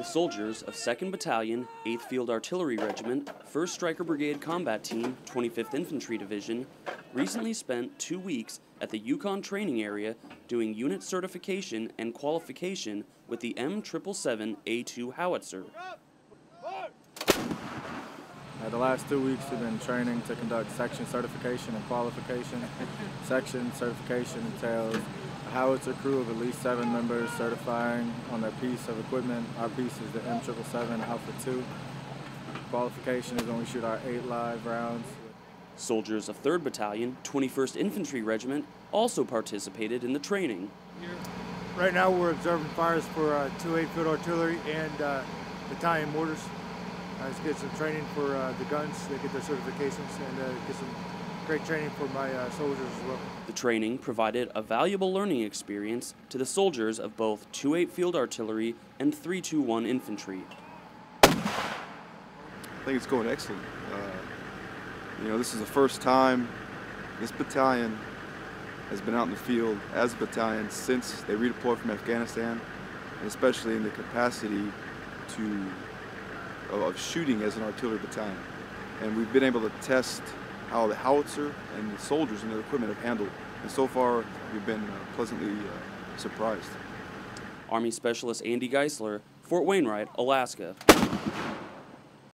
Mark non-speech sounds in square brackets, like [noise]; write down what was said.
The soldiers of 2nd Battalion, 8th Field Artillery Regiment, 1st Stryker Brigade Combat Team, 25th Infantry Division, recently spent two weeks at the Yukon training area doing unit certification and qualification with the M777A2 howitzer. Uh, the last two weeks we've been training to conduct section certification and qualification. [laughs] section certification entails a howitzer crew of at least seven members certifying on their piece of equipment. Our piece is the M777 Alpha 2. Qualification is when we shoot our eight live rounds. Soldiers of 3rd Battalion, 21st Infantry Regiment also participated in the training. Right now we're observing fires for uh, 2 field artillery and uh, battalion mortars. Uh, let's get some training for uh, the guns, they get their certifications, and uh, get some great training for my uh, soldiers as well. The training provided a valuable learning experience to the soldiers of both 2-8 Field Artillery and 321 Infantry. I think it's going excellent. Uh, you know, this is the first time this battalion has been out in the field as a battalion since they redeployed from Afghanistan, and especially in the capacity to of shooting as an artillery battalion. And we've been able to test how the howitzer and the soldiers and their equipment have handled. And so far, we've been uh, pleasantly uh, surprised. Army Specialist Andy Geisler, Fort Wainwright, Alaska.